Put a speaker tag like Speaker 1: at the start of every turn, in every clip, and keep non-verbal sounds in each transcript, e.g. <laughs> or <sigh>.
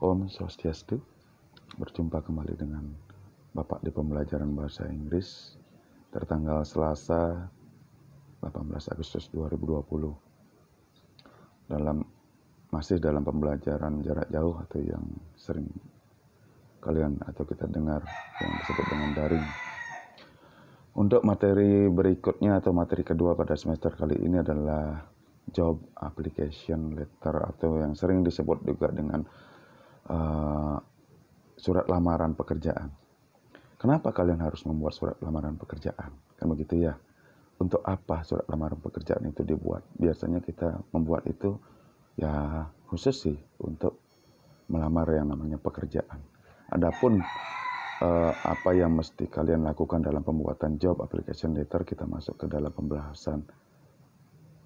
Speaker 1: Om Swastiastu. Berjumpa kembali dengan Bapak di pembelajaran bahasa Inggris tertanggal Selasa 18 Agustus 2020. Dalam masih dalam pembelajaran jarak jauh atau yang sering kalian atau kita dengar yang disebut dengan daring. Untuk materi berikutnya atau materi kedua pada semester kali ini adalah job application letter atau yang sering disebut juga dengan uh, surat lamaran pekerjaan. Kenapa kalian harus membuat surat lamaran pekerjaan? Kan begitu ya. Untuk apa surat lamaran pekerjaan itu dibuat? Biasanya kita membuat itu ya khusus sih untuk melamar yang namanya pekerjaan. Adapun uh, apa yang mesti kalian lakukan dalam pembuatan job application letter kita masuk ke dalam pembahasan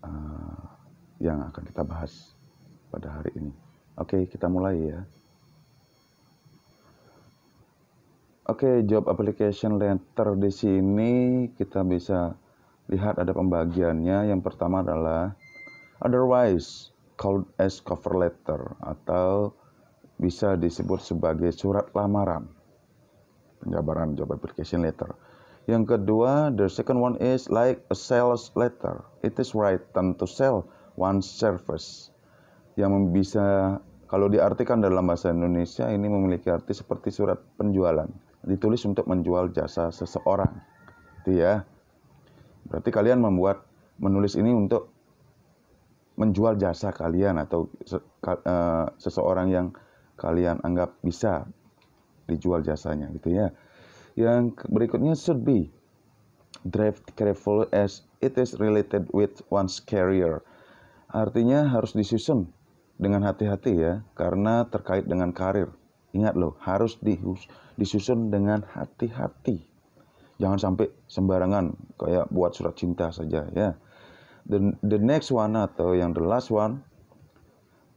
Speaker 1: uh, yang akan kita bahas pada hari ini. Oke, kita mulai ya. Oke, job application letter di sini kita bisa lihat ada pembagiannya. Yang pertama adalah otherwise called as cover letter atau bisa disebut sebagai surat lamaran. Penjabaran job application letter. Yang kedua, the second one is like a sales letter. It is written to sell one service. Yang bisa kalau diartikan dalam bahasa Indonesia ini memiliki arti seperti surat penjualan ditulis untuk menjual jasa seseorang. Itu ya. Berarti kalian membuat menulis ini untuk menjual jasa kalian atau uh, seseorang yang kalian anggap bisa dijual jasanya gitu ya. Yang berikutnya should be drive careful as it is related with one's career. Artinya harus disusun dengan hati-hati ya karena terkait dengan karir. Ingat loh, harus disusun dengan hati-hati. Jangan sampai sembarangan kayak buat surat cinta saja ya. The, the next one atau yang the last one,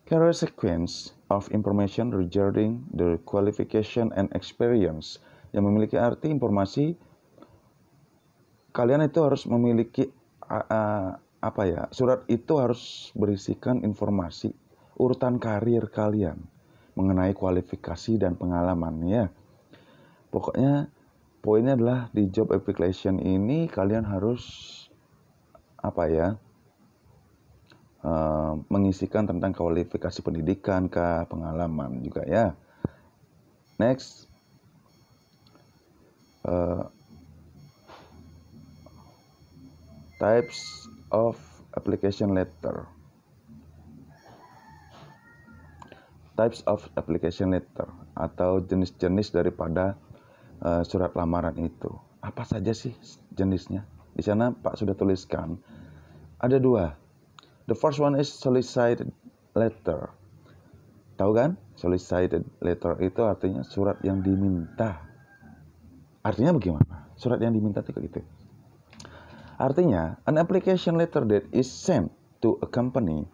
Speaker 1: carry sequence of information regarding the qualification and experience yang memiliki arti informasi kalian itu harus memiliki uh, apa ya surat itu harus berisikan informasi urutan karir kalian mengenai kualifikasi dan pengalaman ya. Pokoknya poinnya adalah di job application ini kalian harus apa ya uh, mengisikan tentang kualifikasi pendidikan kah pengalaman juga ya. Next uh, types of application letter. Types of application letter atau jenis-jenis daripada uh, surat lamaran itu. Apa saja sih jenisnya? Di sana Pak sudah tuliskan ada dua. The first one is solicited letter. Tahu kan? Solicited letter itu artinya surat yang diminta. Artinya bagaimana? Surat yang diminta itu gitu. Artinya, an application letter that is sent to a company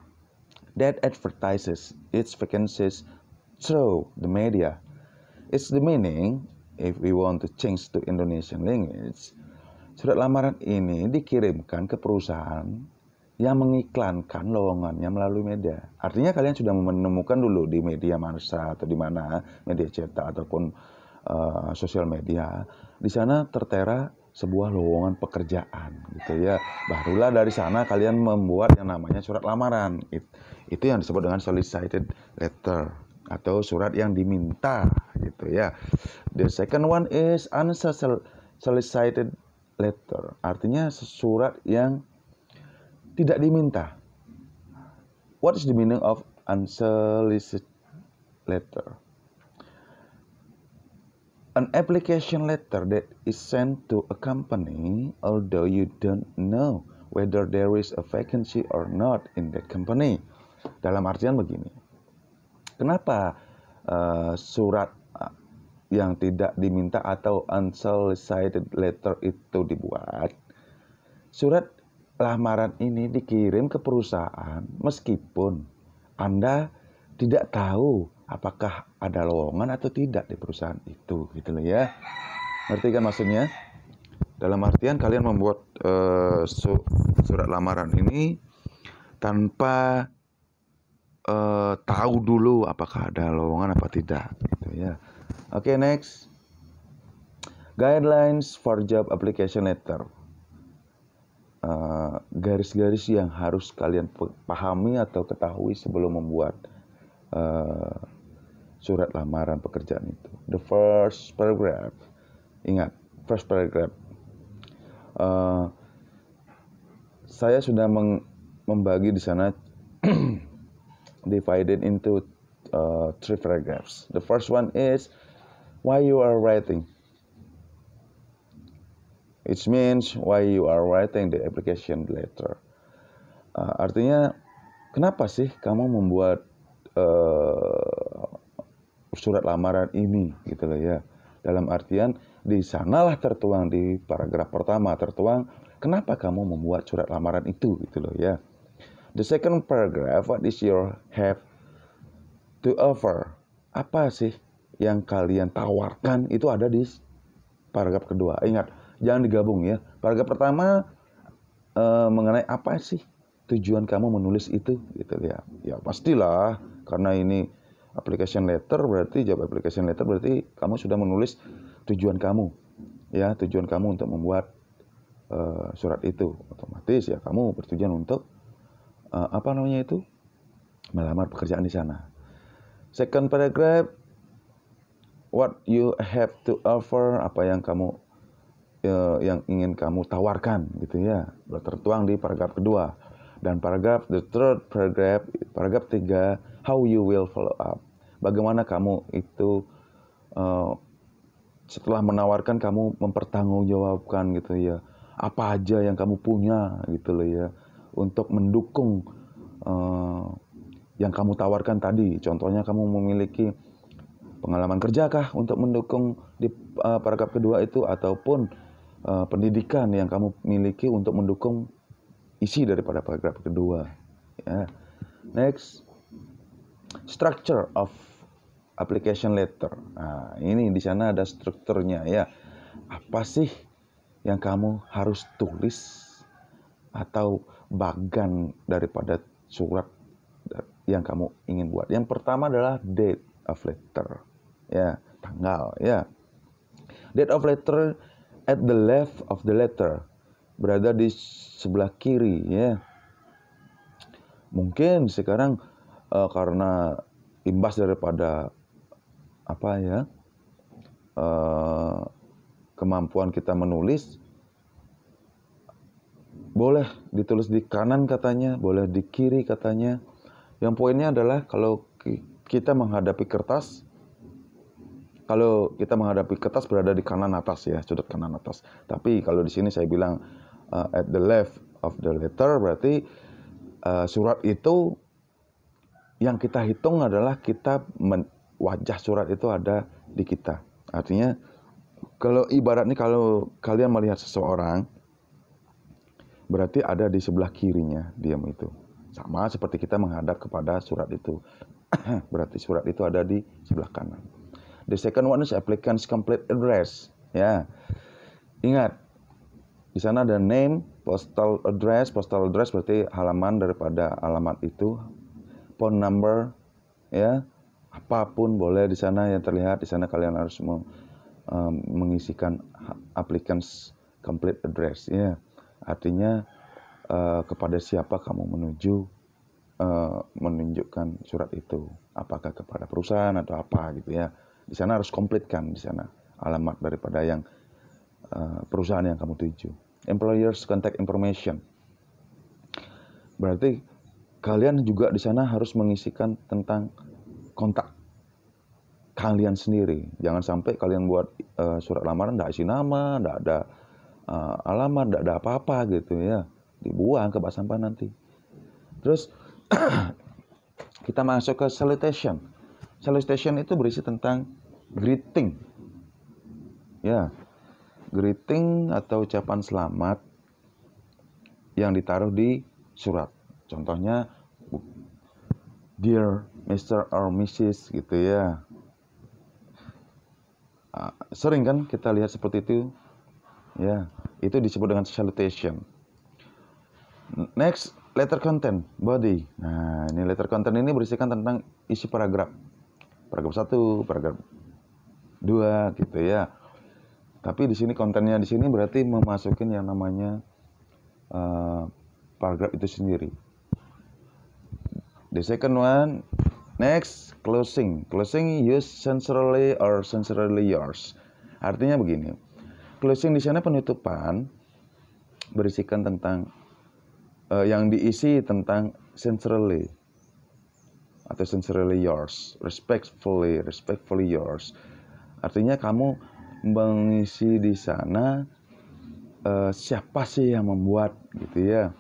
Speaker 1: that advertises its vacancies through the media. It's the meaning, if we want to change to Indonesian language, surat lamaran ini dikirimkan ke perusahaan yang mengiklankan lowongannya melalui media. Artinya kalian sudah menemukan dulu di media massa atau di mana media cetak ataupun uh, sosial media. Di sana tertera sebuah lowongan pekerjaan gitu ya. Barulah dari sana kalian membuat yang namanya surat lamaran. It, itu yang disebut dengan solicited letter atau surat yang diminta gitu ya. The second one is unsolicited letter. Artinya surat yang tidak diminta. What is the meaning of unsolicited letter? An application letter that is sent to a company although you don't know whether there is a vacancy or not in that company. Dalam artian begini. Kenapa uh, surat uh, yang tidak diminta atau unsolicited letter itu dibuat? Surat lamaran ini dikirim ke perusahaan meskipun Anda tidak tahu apakah ada lowongan atau tidak di perusahaan itu gitu loh ya ngerti kan maksudnya dalam artian kalian membuat uh, su surat lamaran ini tanpa uh, tahu dulu apakah ada lowongan apa tidak gitu ya. Oke, okay, next. Guidelines for job application letter. Uh, garis-garis uh, yang harus kalian pahami atau ketahui sebelum membuat uh, surat lamaran pekerjaan itu. The first paragraph. Ingat, first paragraph. Uh, saya sudah membagi di sana <clears throat> divided into uh, three paragraphs. The first one is why you are writing. It means why you are writing the application letter. Uh, artinya kenapa sih kamu membuat uh, surat lamaran ini gitu loh ya. Dalam artian di sanalah tertuang di paragraf pertama tertuang kenapa kamu membuat surat lamaran itu gitu loh ya. The second paragraph, what is your have to offer? Apa sih yang kalian tawarkan itu ada di paragraf kedua. Ingat, jangan digabung ya. Paragraf pertama uh, mengenai apa sih tujuan kamu menulis itu gitu ya. Ya pastilah karena ini application letter berarti job application letter berarti kamu sudah menulis tujuan kamu ya tujuan kamu untuk membuat uh, surat itu otomatis ya kamu bertujuan untuk uh, apa namanya itu melamar pekerjaan di sana. Second paragraph, what you have to offer, apa yang kamu uh, yang ingin kamu tawarkan gitu ya, tertuang di paragraf kedua. Dan paragraf the third paragraph, paragraf tiga, how you will follow up. Bagaimana kamu itu uh, setelah menawarkan kamu mempertanggungjawabkan gitu ya apa aja yang kamu punya gitu loh ya untuk mendukung uh, yang kamu tawarkan tadi. Contohnya kamu memiliki pengalaman kerja kah untuk mendukung di uh, paragraf kedua itu ataupun uh, pendidikan yang kamu miliki untuk mendukung isi daripada paragraf kedua. Ya. Next, structure of application letter. Nah, ini di sana ada strukturnya ya. Apa sih yang kamu harus tulis atau bagan daripada surat yang kamu ingin buat. Yang pertama adalah date of letter. Ya, tanggal ya. Date of letter at the left of the letter. Berada di sebelah kiri ya. Mungkin sekarang uh, karena imbas daripada apa ya? Uh, kemampuan kita menulis boleh ditulis di kanan katanya, boleh di kiri katanya. Yang poinnya adalah kalau kita menghadapi kertas, kalau kita menghadapi kertas berada di kanan atas ya, sudut kanan atas. Tapi kalau di sini saya bilang uh, at the left of the letter berarti uh, surat itu yang kita hitung adalah kita men, wajah surat itu ada di kita. Artinya kalau ibarat nih kalau kalian melihat seseorang berarti ada di sebelah kirinya diam itu. Sama seperti kita menghadap kepada surat itu. <clears throat> berarti surat itu ada di sebelah kanan. The second one is applicant's complete address. Ya. Ingat, di sana ada name, postal address, postal address berarti halaman daripada alamat itu, phone number, ya, apa pun boleh di sana yang terlihat. Di sana kalian harus um, mengisikan applicant's complete address, ya. Artinya uh, kepada siapa kamu menuju uh, menunjukkan surat itu, apakah kepada perusahaan atau apa gitu ya. Di sana harus komplitkan di sana alamat daripada yang uh, perusahaan yang kamu tuju. Employers contact information. Berarti kalian juga di sana harus mengisikan tentang kontak kalian sendiri. Jangan sampai kalian buat uh, surat lamaran tidak isi nama, tidak ada uh, alamat, tidak ada apa-apa gitu ya, dibuang ke bak sampah nanti. Terus <clears throat> kita masuk ke salutation. Salutation itu berisi tentang greeting. Ya, greeting atau ucapan selamat yang ditaruh di surat. Contohnya, Dear Mr. or Mrs. gitu ya. Uh, sering kan kita lihat seperti itu Ya, itu disebut dengan salutation. Next, letter content body. Nah, ini letter content ini berisikan tentang isi paragraf. Paragraf satu, paragraf dua, gitu ya. Tapi di sini kontennya di sini berarti memasukin yang namanya uh, paragraf itu sendiri. The second one, next closing. Closing use sensorily or sensorily yours. Artinya begini. Closing di sana penutupan berisikan tentang uh, yang diisi tentang sensorily atau sensorily yours, respectfully, respectfully yours. Artinya kamu mengisi di sana uh, siapa sih yang membuat gitu ya.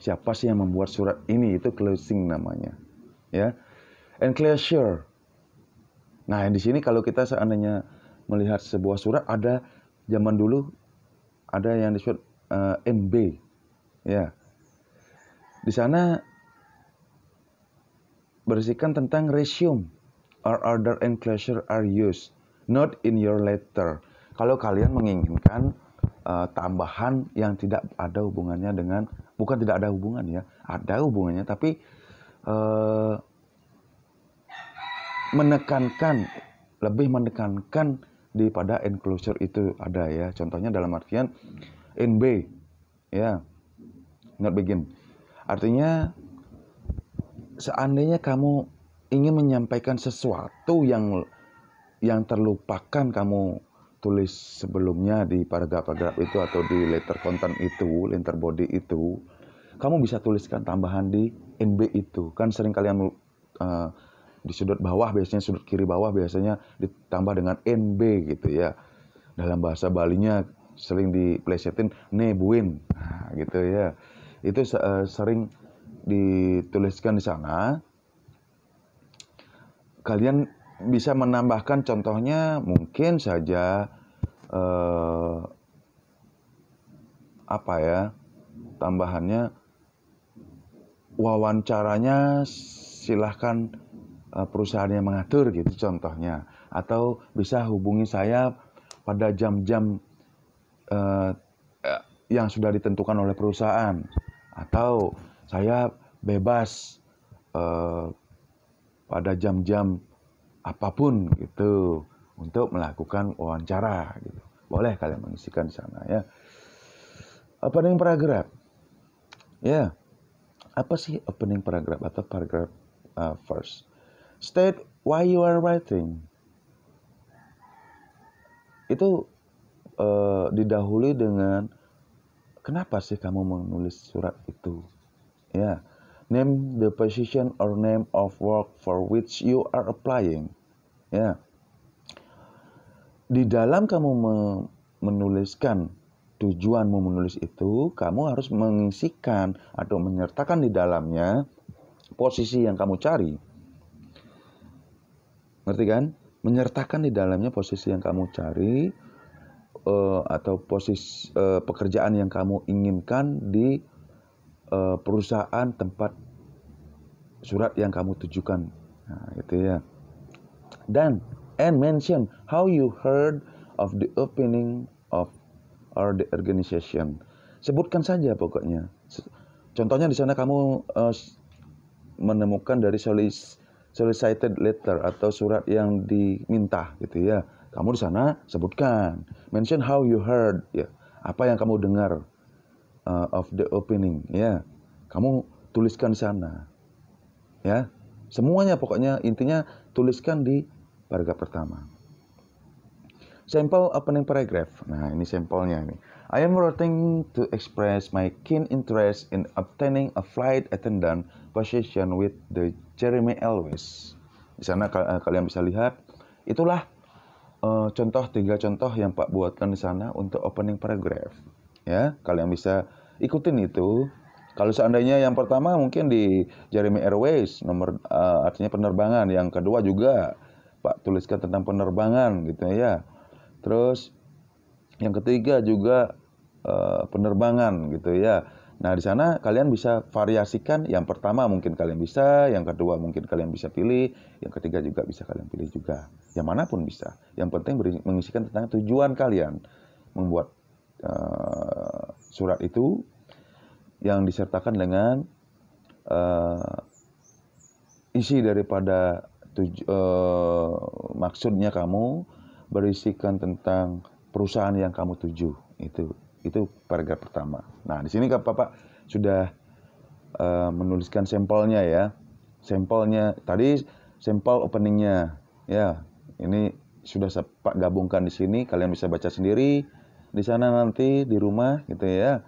Speaker 1: Siapa sih yang membuat surat ini? Itu closing namanya ya. Enclosure. Nah di sini kalau kita seandainya melihat sebuah surat ada zaman dulu ada yang disebut uh, eh, MB ya. Di sana berisikan tentang resume or order enclosure are used not in your letter. Kalau kalian menginginkan uh, tambahan yang tidak ada hubungannya dengan bukan tidak ada hubungan ya, ada hubungannya tapi uh, menekankan lebih menekankan daripada enclosure itu ada ya. Contohnya dalam artian NB ya, not begin. Artinya seandainya kamu ingin menyampaikan sesuatu yang yang terlupakan kamu tulis sebelumnya di paragraf-paragraf itu atau di letter content itu, letter body itu, kamu bisa tuliskan tambahan di NB itu. Kan sering kalian uh, di sudut bawah biasanya sudut kiri bawah biasanya ditambah dengan NB gitu ya. Dalam bahasa Balinya sering diplesetin nebuin nah, gitu ya. Itu uh, sering dituliskan di sana. Kalian bisa menambahkan contohnya mungkin saja eh, apa ya tambahannya wawancaranya silahkan eh, perusahaan yang mengatur gitu contohnya. Atau bisa hubungi saya pada jam-jam eh, yang sudah ditentukan oleh perusahaan. Atau saya bebas eh, pada jam-jam apa pun gitu untuk melakukan wawancara gitu. Boleh kalian mengisikan di sana ya. Opening paragraph. Ya. Apa sih opening paragraph atau paragraph uh, first? State why you are writing. Itu uh, didahului dengan kenapa sih kamu menulis surat itu? Ya. Name the position or name of work for which you are applying. Ya. Di dalam kamu menuliskan tujuanmu menulis itu, kamu harus mengisikan atau menyertakan di dalamnya posisi yang kamu cari. Ngerti kan? Menyertakan di dalamnya posisi yang kamu cari uh, atau posisi uh, pekerjaan yang kamu inginkan di uh, perusahaan tempat surat yang kamu tujukan. Nah, gitu ya. Dan and mention how you heard of the opening of or the organization. Sebutkan saja pokoknya. Contohnya di sana kamu uh, menemukan dari solicited letter atau surat yang diminta gitu ya. Kamu di sana sebutkan, mention how you heard ya. Apa yang kamu dengar uh, of the opening ya kamu tuliskan di sana ya semuanya pokoknya intinya tuliskan di paragraf pertama Sampel opening paragraph. Nah, ini sampelnya ini. I am writing to express my keen interest in obtaining a flight attendant position with the Jeremy Elwes. Di sana eh, kalian bisa lihat itulah uh, contoh tiga contoh yang Pak buatkan di sana untuk opening paragraph. Ya, kalian bisa ikutin itu. Kalau seandainya yang pertama mungkin di Jeremy Airways nomor uh, artinya penerbangan, yang kedua juga Pak tuliskan tentang penerbangan gitu ya. Terus yang ketiga juga uh, penerbangan gitu ya. Nah, di sana kalian bisa variasikan. Yang pertama mungkin kalian bisa, yang kedua mungkin kalian bisa pilih, yang ketiga juga bisa kalian pilih juga. Yang mana pun bisa. Yang penting mengisikan tentang tujuan kalian membuat uh, surat itu yang disertakan dengan uh, isi daripada tuj uh, maksudnya kamu berisikan tentang perusahaan yang kamu tuju itu itu paragraf pertama. Nah di sini Bapak sudah uh, menuliskan sampelnya ya, sampelnya tadi sampel openingnya ya ini sudah Pak gabungkan di sini kalian bisa baca sendiri di sana nanti di rumah gitu ya.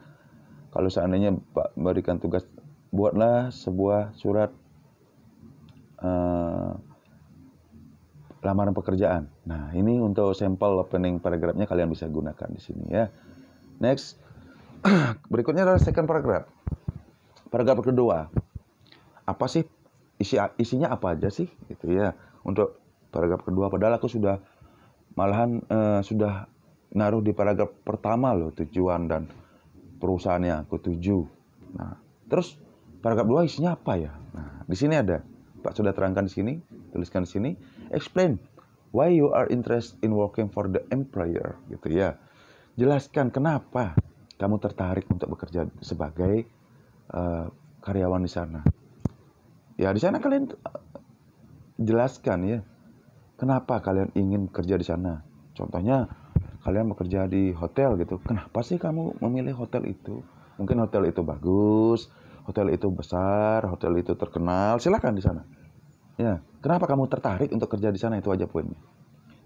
Speaker 1: Kalau seandainya Pak berikan tugas buatlah sebuah surat uh, lamaran pekerjaan. Nah, ini untuk sampel opening paragrafnya kalian bisa gunakan di sini ya. Next. <clears throat> Berikutnya adalah second paragraph. Paragraf kedua. Apa sih isi isinya apa aja sih gitu ya. Untuk paragraf kedua padahal aku sudah malahan uh, sudah naruh di paragraf pertama loh tujuan dan perusahaan yang aku tuju. Nah, terus paragraf dua isinya apa ya? Nah, di sini ada Pak sudah terangkan di sini, tuliskan di sini. Explain why you are interested in working for the employer gitu ya. Jelaskan kenapa kamu tertarik untuk bekerja sebagai uh, karyawan di sana. Ya di sana kalian uh, jelaskan ya kenapa kalian ingin kerja di sana. Contohnya kalian bekerja di hotel gitu. Kenapa sih kamu memilih hotel itu? Mungkin hotel itu bagus, hotel itu besar, hotel itu terkenal, silakan di sana. Ya, kenapa kamu tertarik untuk kerja di sana itu aja poinnya.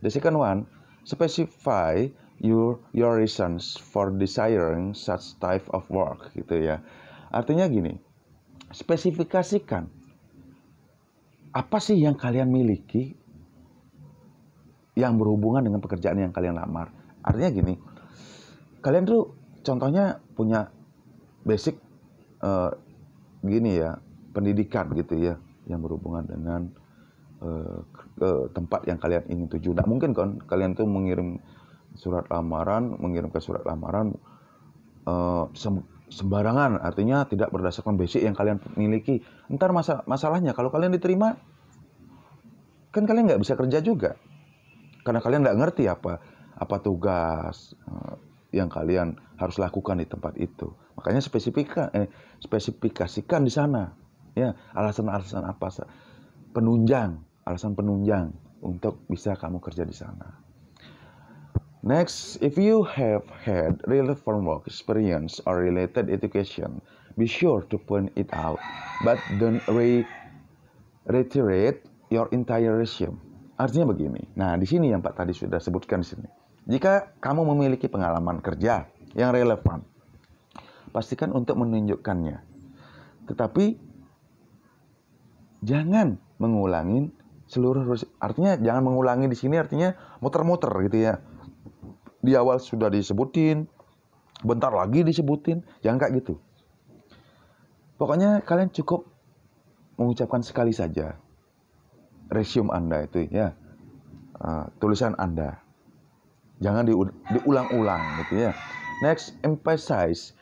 Speaker 1: The second one, specify your your reasons for desiring such type of work gitu ya. Artinya gini, spesifikasikan apa sih yang kalian miliki yang berhubungan dengan pekerjaan yang kalian lamar. Artinya gini, kalian tuh contohnya punya basic uh, gini ya pendidikan gitu ya yang berhubungan dengan uh, ke tempat yang kalian ingin tuju. Tidak mungkin kan kalian tuh mengirim surat lamaran, mengirimkan surat lamaran uh, sembarangan, artinya tidak berdasarkan basic yang kalian miliki. Ntar masa masalahnya kalau kalian diterima, kan kalian nggak bisa kerja juga, karena kalian nggak ngerti apa apa tugas uh, yang kalian harus lakukan di tempat itu. Makanya spesifika, eh, spesifikasikan di sana. Ya, alasan-alasan apa? Penunjang, alasan penunjang untuk bisa kamu kerja di sana. Next, if you have had relevant work experience or related education, be sure to point it out, but don't re reiterate your entire resume. Artinya begini. Nah, di sini yang Pak tadi sudah sebutkan di sini. Jika kamu memiliki pengalaman kerja yang relevan, pastikan untuk menunjukkannya. Tetapi jangan mengulangi seluruh artinya jangan mengulangi di sini artinya muter-muter gitu ya. Di awal sudah disebutin, bentar lagi disebutin, jangan kayak gitu. Pokoknya kalian cukup mengucapkan sekali saja resume Anda itu ya. Uh, tulisan Anda Jangan diulang-ulang gitu ya. Next, emphasize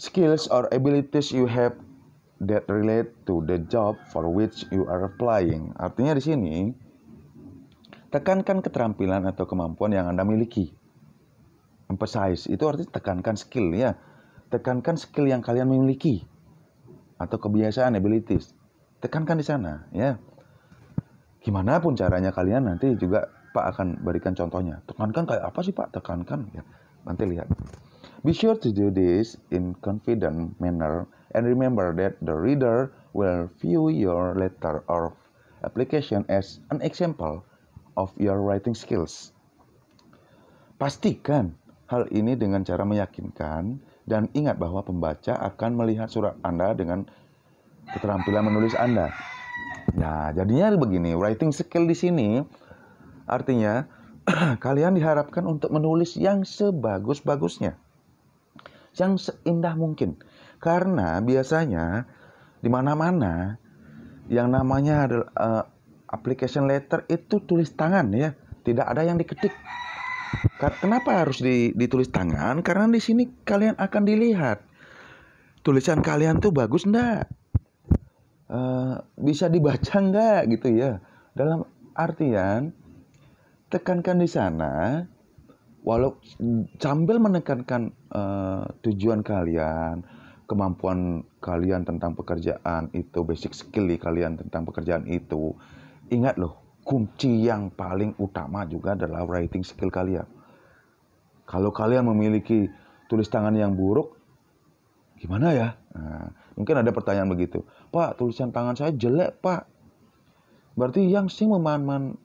Speaker 1: skills or abilities you have that relate to the job for which you are applying. Artinya di sini tekankan keterampilan atau kemampuan yang Anda miliki. Emphasize itu artinya tekankan skill ya. Tekankan skill yang kalian miliki atau kebiasaan abilities. Tekankan di sana ya. Gimana pun caranya kalian nanti juga Pak akan berikan contohnya. Tekankan kayak apa sih Pak? Tekankan ya. Nanti lihat. Be sure to do this in confident manner and remember that the reader will view your letter or application as an example of your writing skills. Pastikan hal ini dengan cara meyakinkan dan ingat bahwa pembaca akan melihat surat Anda dengan keterampilan menulis Anda. Nah, jadinya begini, writing skill di sini Artinya, <clears throat> kalian diharapkan untuk menulis yang sebagus-bagusnya. Yang seindah mungkin. Karena biasanya di mana-mana yang namanya adalah uh, application letter itu tulis tangan ya, tidak ada yang diketik. Kenapa harus ditulis tangan? Karena di sini kalian akan dilihat tulisan kalian tuh bagus enggak? Uh, bisa dibaca <laughs> enggak gitu ya? Dalam artian tekankan di sana walau sambil menekankan uh, tujuan kalian kemampuan kalian tentang pekerjaan itu, basic skill kalian tentang pekerjaan itu, ingat loh, kunci yang paling utama juga adalah writing skill kalian. Kalau kalian memiliki tulis tangan yang buruk, gimana ya? Nah, mungkin ada pertanyaan begitu. Pak, tulisan tangan saya jelek, Pak. Berarti yang sing meman-man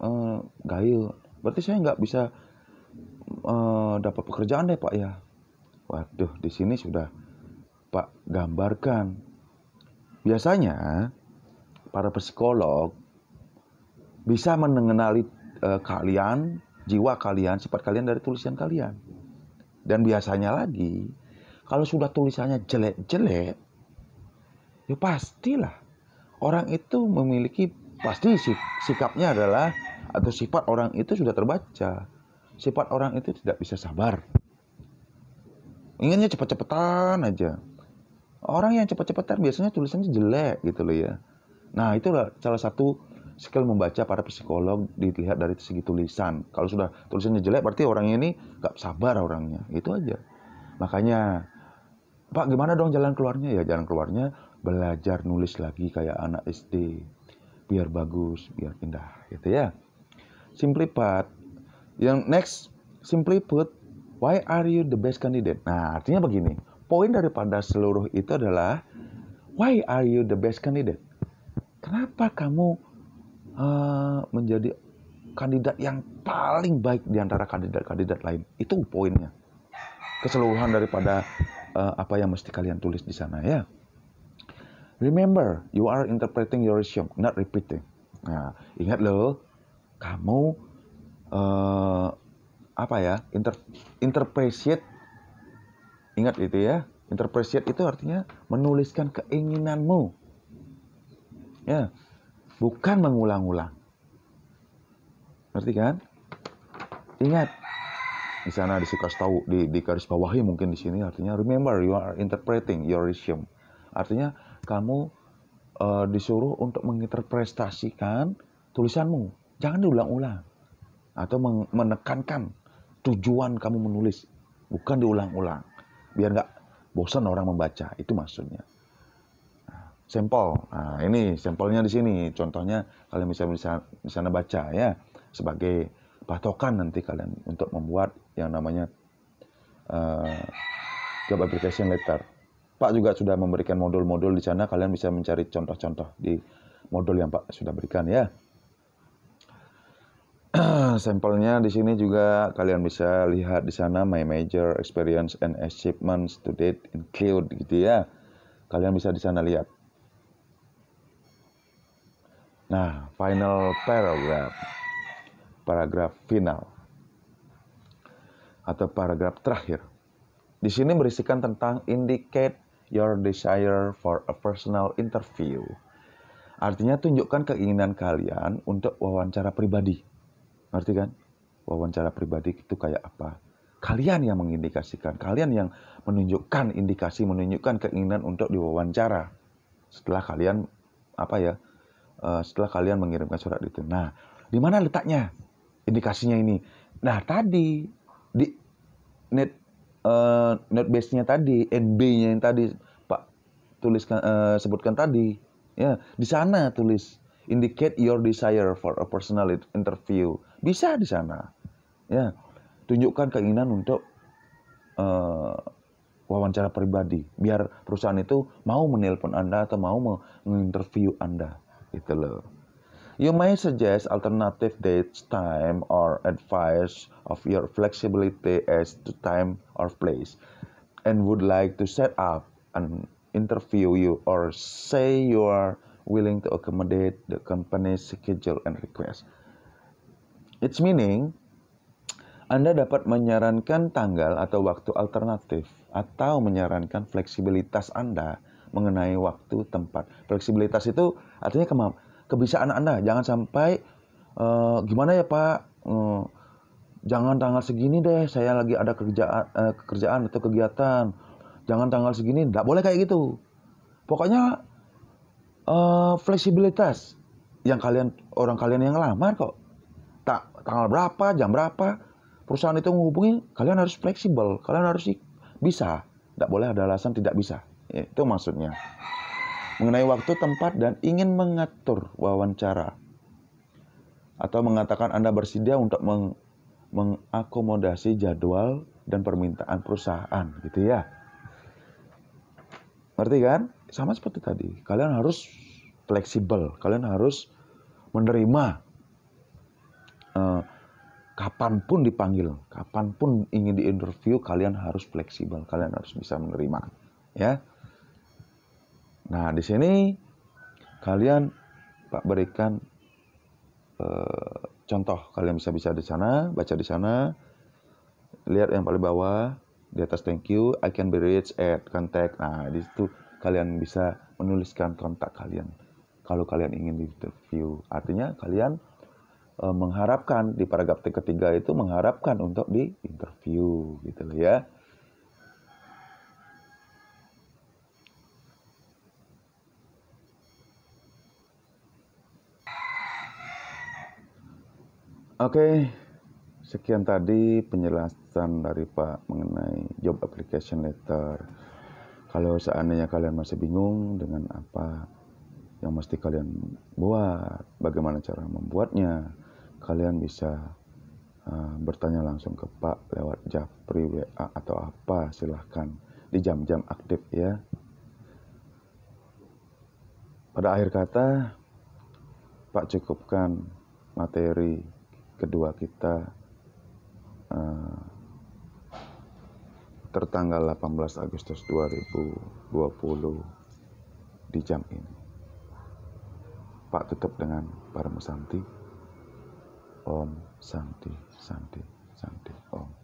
Speaker 1: uh, gail. Berarti saya nggak bisa uh, dapat pekerjaan deh, Pak ya. Waduh, di sini sudah Pak gambarkan. Biasanya para psikolog bisa mengenali uh, kalian, jiwa kalian, sifat kalian dari tulisan kalian. Dan biasanya lagi, kalau sudah tulisannya jelek-jelek, ya pastilah orang itu memiliki pasti sikapnya adalah atau sifat orang itu sudah terbaca. Sifat orang itu tidak bisa sabar. Inginnya cepat-cepatan aja. Orang yang cepat-cepatan biasanya tulisannya jelek gitu loh ya. Nah, itulah salah satu skill membaca para psikolog dilihat dari segi tulisan. Kalau sudah tulisannya jelek berarti orang ini gak sabar orangnya. Itu aja. Makanya, Pak gimana dong jalan keluarnya? Ya jalan keluarnya belajar nulis lagi kayak anak SD. Biar bagus, biar indah gitu ya. Simply put. Yang next, simply put, why are you the best candidate? Nah, artinya begini. Poin daripada seluruh itu adalah why are you the best candidate? Kenapa kamu uh, menjadi kandidat yang paling baik di antara kandidat-kandidat lain. Itu poinnya. Keseluruhan daripada uh, apa yang mesti kalian tulis di sana ya. Remember, you are interpreting your resume, not repeating. Nah, ingat loh, kamu uh, apa ya? Inter Ingat itu ya. Interpret itu artinya menuliskan keinginanmu. Ya, bukan mengulang-ulang. Ngerti kan? Ingat, di sana dikasih tahu di, di garis bawahi mungkin di sini artinya remember you are interpreting your resume. Artinya kamu uh, disuruh untuk menginterpretasikan tulisanmu. Jangan diulang-ulang atau menekankan tujuan kamu menulis, bukan diulang-ulang. Biar nggak bosan orang membaca, itu maksudnya sampel. Nah, ini sampelnya di sini. Contohnya kalian bisa bisa di sana baca ya sebagai patokan nanti kalian untuk membuat yang namanya uh, job application letter. Pak juga sudah memberikan modul-modul di sana. Kalian bisa mencari contoh-contoh di modul yang Pak sudah berikan ya. <clears throat> Sampelnya di sini juga kalian bisa lihat di sana my major experience and achievements to date include gitu ya. Kalian bisa di sana lihat. Nah, final paragraph. Paragraf final. Atau paragraf terakhir. Di sini berisikan tentang indicate your desire for a personal interview. Artinya tunjukkan keinginan kalian untuk wawancara pribadi. Ngerti kan? Wawancara pribadi itu kayak apa? Kalian yang mengindikasikan, kalian yang menunjukkan indikasi, menunjukkan keinginan untuk diwawancara. Setelah kalian apa ya? uh, setelah kalian mengirimkan surat itu. Nah, di mana letaknya indikasinya ini? Nah, tadi di net uh, net base-nya tadi, NB-nya yang tadi Pak tuliskan uh, sebutkan tadi, ya di sana tulis indicate your desire for a personal interview. Bisa di sana. Ya. Tunjukkan keinginan untuk uh, wawancara pribadi biar perusahaan itu mau menelpon Anda atau mau menginterview Anda. Itu loh. You may suggest alternative dates, time, or advice of your flexibility as to time or place, and would like to set up an interview you or say you are willing to accommodate the company's schedule and request. Its meaning, Anda dapat menyarankan tanggal atau waktu alternatif atau menyarankan fleksibilitas Anda mengenai waktu tempat. Fleksibilitas itu artinya ke kebiasaan Anda. Jangan sampai uh, gimana ya Pak, uh, jangan tanggal segini deh, saya lagi ada kerjaan, uh, kerjaan atau kegiatan. Jangan tanggal segini, tidak boleh kayak gitu. Pokoknya uh, fleksibilitas yang kalian orang kalian yang lamar kok. Tanggal berapa, jam berapa, perusahaan itu menghubungi, kalian harus fleksibel, kalian harus bisa Tidak boleh ada alasan tidak bisa. Itu maksudnya. Mengenai waktu, tempat, dan ingin mengatur wawancara. Atau mengatakan Anda bersedia untuk meng mengakomodasi jadwal dan permintaan perusahaan gitu ya. Ngerti kan? Sama seperti tadi. Kalian harus fleksibel. Kalian harus menerima uh, kapan pun dipanggil, kapan pun ingin diinterview, kalian harus fleksibel, kalian harus bisa menerima, ya. Nah, di sini kalian Pak berikan uh, contoh, kalian bisa bisa di sana, baca di sana, lihat yang paling bawah di atas thank you, I can be reached at contact. Nah, di situ kalian bisa menuliskan kontak kalian kalau kalian ingin di interview. Artinya kalian mengharapkan di paragraf ketiga itu mengharapkan untuk di interview gitu loh ya. Oke, sekian tadi penjelasan dari Pak mengenai job application letter. Kalau seandainya kalian masih bingung dengan apa yang mesti kalian buat, bagaimana cara membuatnya, kalian bisa uh, bertanya langsung ke Pak lewat Japri WA atau apa, silahkan di jam-jam aktif ya. Pada akhir kata, Pak cukupkan materi kedua kita uh, tertanggal 18 Agustus 2020 di jam ini. Pak tutup dengan para Santi. Om Santi, Santi, Santi, Om.